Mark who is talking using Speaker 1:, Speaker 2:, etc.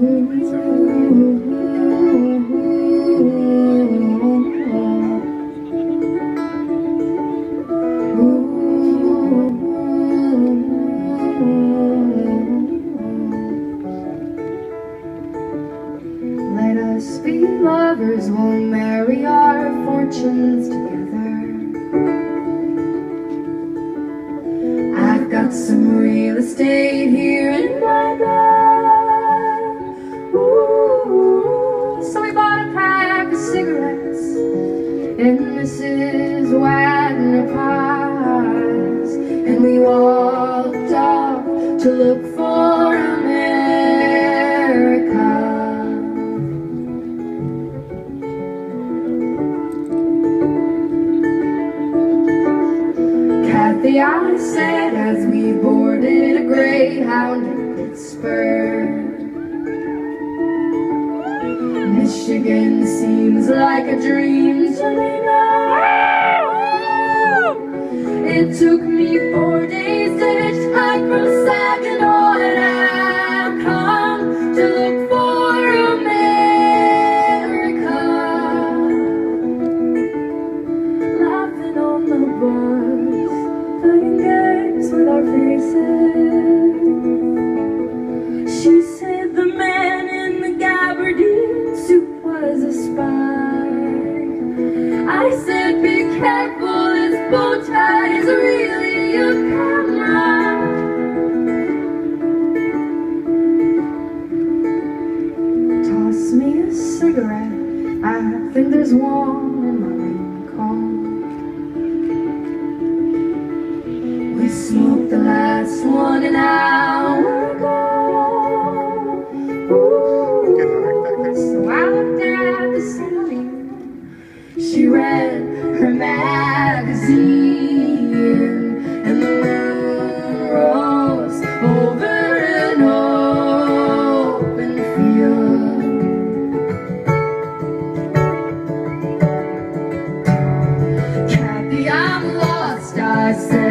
Speaker 1: Let us be lovers, we'll marry our fortunes together. I've got some real estate and Mrs. Wagner pies, and we walked off to look for America. Kathy, I said as we boarded a Greyhound in Pittsburgh. Michigan seems like a dream It took me four days to hitchhike and I've come to look for America. Laughing on the bus, playing games with our faces. Careful, his bow tie is really a camera. Toss me a cigarette. I think there's one in my Lincoln. We smoked the last one an hour myself.